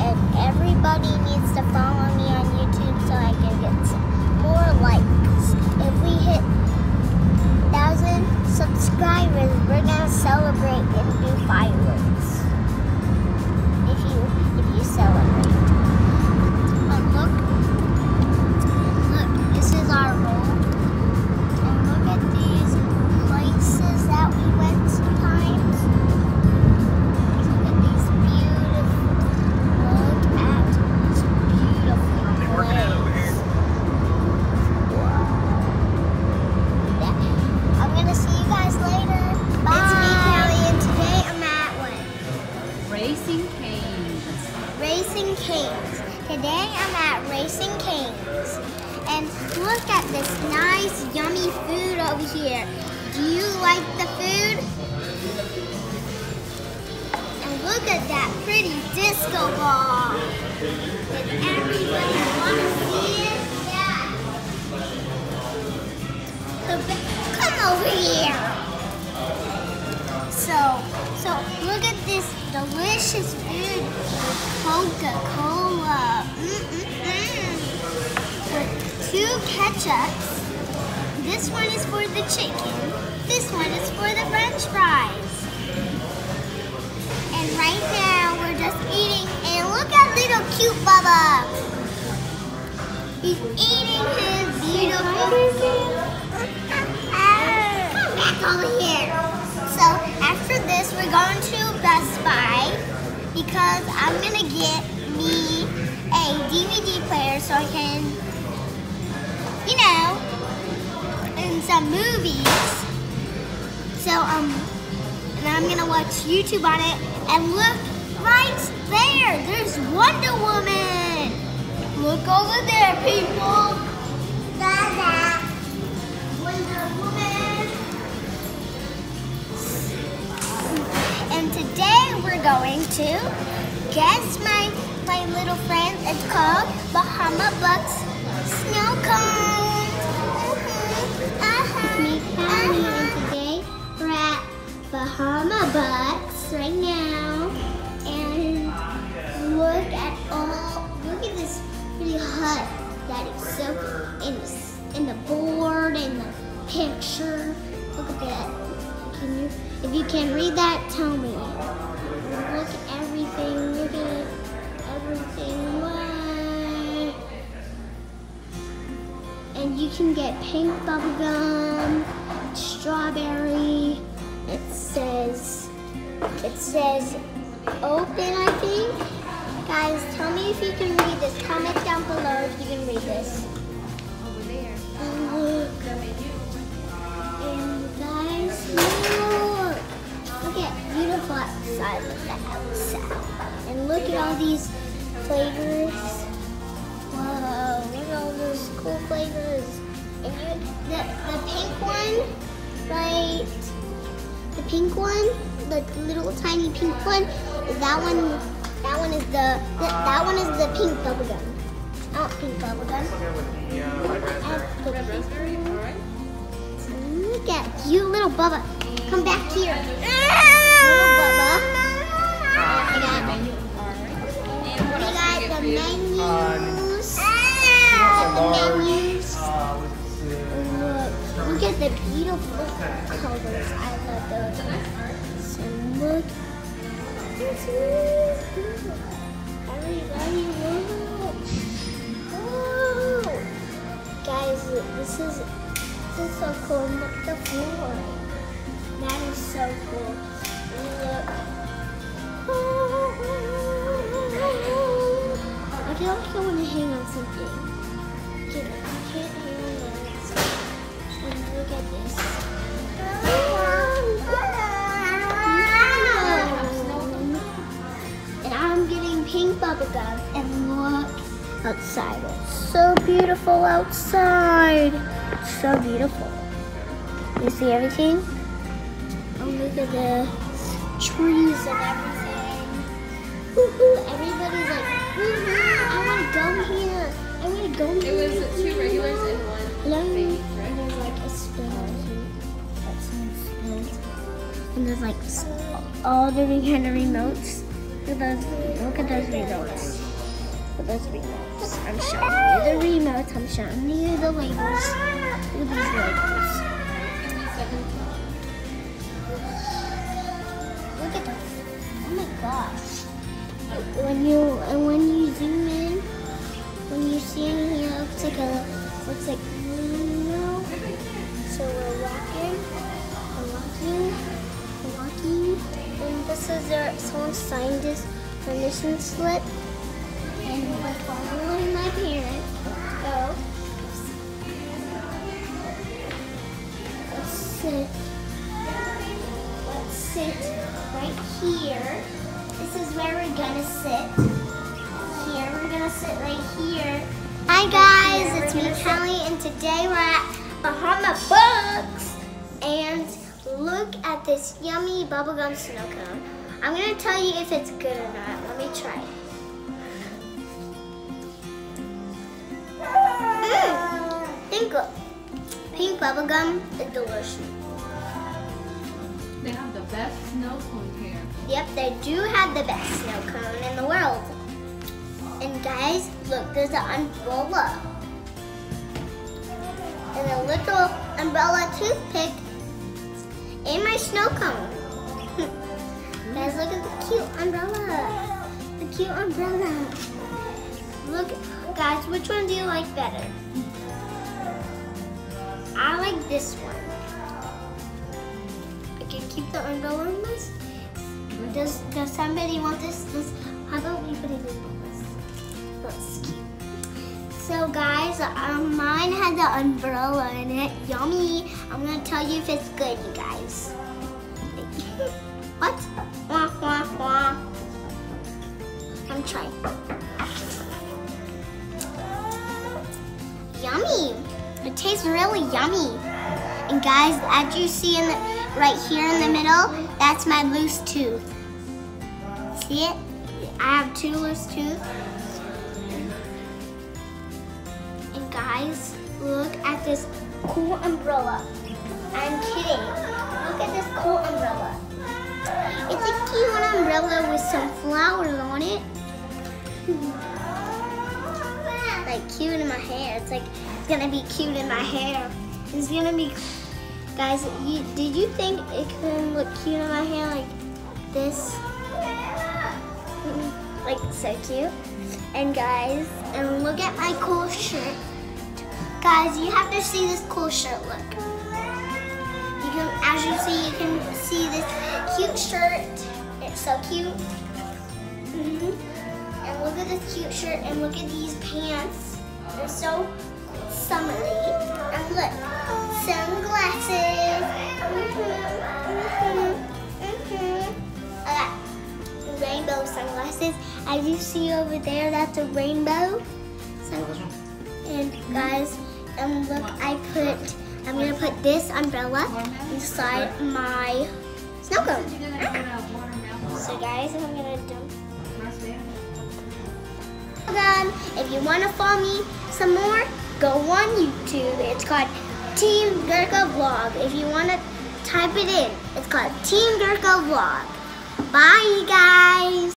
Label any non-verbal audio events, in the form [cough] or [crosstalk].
And everybody needs to follow me on YouTube so I can get more likes. If we hit 1,000 subscribers, we're going to celebrate. Look at this nice, yummy food over here. Do you like the food? And look at that pretty disco ball. Everybody want to see it? Yeah. Come over here. So, so look at this delicious food. Coca-Cola. Mm-mm-mm. With two ketchups. This one is for the chicken. This one is for the french fries. And right now we're just eating and look at little cute Bubba. He's eating his beautiful Come back over here. So after this, we're going to Best Buy because I'm gonna get me a DVD player so I can, you know, in some movies. So um, and I'm gonna watch YouTube on it. And look right there, there's Wonder Woman. Look over there, people. Da-da. Wonder Woman. And today we're going to guess my my little friend. It's called Bahama Bucks Snow Cone. Uh-huh. Connie, and today we're at Bahama Bucks right now. And look at all look at this pretty hut that is so in the, in the board and the picture. Look at that. Can you if you can read that, tell you can get pink bubblegum, strawberry. It says, it says open, I think. Guys, tell me if you can read this. Comment down below if you can read this. Right? The pink one, the little tiny pink one, that one, that one is the, that, that one is the pink bubblegum. Not pink bubblegum. That's the Red raspberry. All right. Look at you, little Bubba. Come back here. Little Bubba. I got, Menu. All right. We got the you get for you? menus. Uh, The menus. Look, at the beautiful colors. I love those. So look. Everybody look. Oh. Guys, this is this is so cool. Look at the floor. That is so cool. Bubble gum. And look outside. It's so beautiful outside. It's So beautiful. You see everything? Oh, look at the trees and everything. Woohoo! Everybody's like, woohoo! I want to go here. I want to go It here. was two regulars and one Hello? baby, And there's like a spinner here. That's one spin. And there's like all different kind of remotes. Look at those. Look at those remotes. Look at those remotes. I'm showing you the remotes. I'm showing you the labels. Look at these labels. Look at them. Oh my gosh. When you and when you zoom in, when you see here, it looks like a looks like is their someone signed this permission slip, and we're following my parents. Go. Let's sit. Let's sit right here. This is where we're gonna sit. Here, we're gonna sit right here. Hi guys, it's me, Kelly, and today we're at Bahama Bucks. And look at this yummy bubblegum snow cone. I'm gonna tell you if it's good or not. Let me try it. Mm, pink, pink bubblegum is delicious. They have the best snow cone here. Yep, they do have the best snow cone in the world. And guys, look, there's an umbrella. And a little umbrella toothpick in my snow cone. Guys, look at the cute umbrella. The cute umbrella. Look, guys, which one do you like better? I like this one. I can keep the umbrella in this. Does does somebody want this? This how about we put it in this? That's cute. So guys, um, mine had the umbrella in it. Yummy. I'm gonna tell you if it's good, you guys. [laughs] what? I'm. Yummy. It tastes really yummy. And guys, as you see in the right here in the middle, that's my loose tooth. See it? I have two loose tooth. And guys, look at this cool umbrella. I'm kidding. Look at this cool umbrella. It's a cute umbrella with some flowers on it. Like cute in my hair. It's like it's gonna be cute in my hair. It's gonna be guys, you, did you think it can look cute in my hair like this? like so cute. And guys, and look at my cool shirt. Guys, you have to see this cool shirt look. You can, as you see, you can see this cute shirt. It's so cute. Mm -hmm. And look at this cute shirt and look at these pants. They're so summery. And look, sunglasses. Mm -hmm. Mm -hmm. I got rainbow sunglasses. As you see over there, that's a rainbow. And guys, and look, I put, I'm gonna put this umbrella inside my snow cone. So guys, I'm gonna dump. If you want to follow me some more, go on YouTube. It's called Team Gurka Vlog. If you want to type it in, it's called Team Gurka Vlog. Bye, guys.